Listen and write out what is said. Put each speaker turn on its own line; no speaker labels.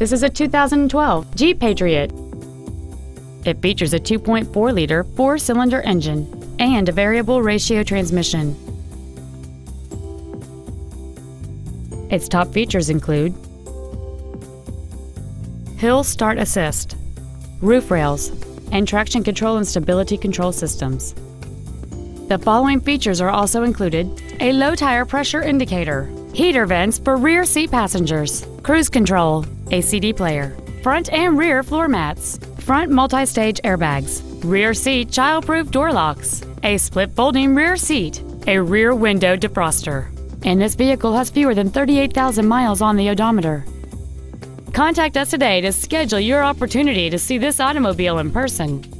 This is a 2012 Jeep Patriot. It features a 2.4 liter four cylinder engine and a variable ratio transmission. Its top features include Hill Start Assist, roof rails, and traction control and stability control systems. The following features are also included a low tire pressure indicator, heater vents for rear seat passengers, cruise control, a CD player, front and rear floor mats, front multi-stage airbags, rear seat child-proof door locks, a split folding rear seat, a rear window defroster. And this vehicle has fewer than 38,000 miles on the odometer. Contact us today to schedule your opportunity to see this automobile in person.